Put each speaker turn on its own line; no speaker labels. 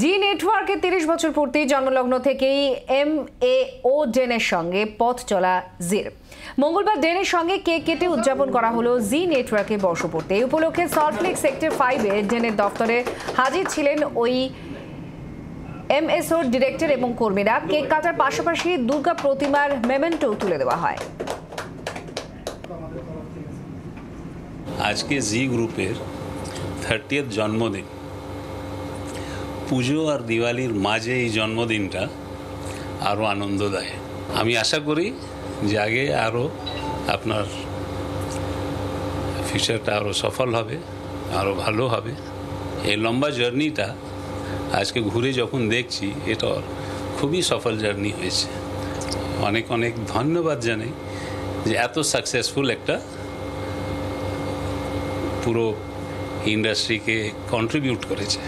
জি নেটওয়ার্কের তিরিশ বছর পূর্তি জন্মলগ্ন থেকেই এম এ ও ডেনের সঙ্গে পথ চলা জির। মঙ্গলবার ডেনের সঙ্গে কেক কেটে উদযাপন করা হলো জি নেটওয়ার্কে বর্ষপূর্তি। এই উপলক্ষে সল্টলেক সেক্টর ফাইভে ডেনের দফতরে হাজির ছিলেন ওই এম এস এমএসওর ডিরেক্টর এবং কর্মীরা। কেক কাটার পাশাপাশি দুর্গা প্রতিমার মেমেন্টো তুলে দেওয়া হয়।
আজকে জি গ্রুপের থার্টিয়েথ জন্মদিন। পুজো আর দিওয়ালির মাঝে এই জন্মদিনটা আরও আনন্দ দেয় আমি আশা করি যে আগে আরও আপনার ফিউচারটা আরও সফল হবে আরও ভালো হবে। এই লম্বা জার্নিটা আজকে ঘুরে যখন দেখছি, এটা খুবই সফল জার্নি হয়েছে। অনেক অনেক ধন্যবাদ জানাই যে এত সাকসেসফুল একটা পুরো ইন্ডাস্ট্রিকে কন্ট্রিবিউট করেছে।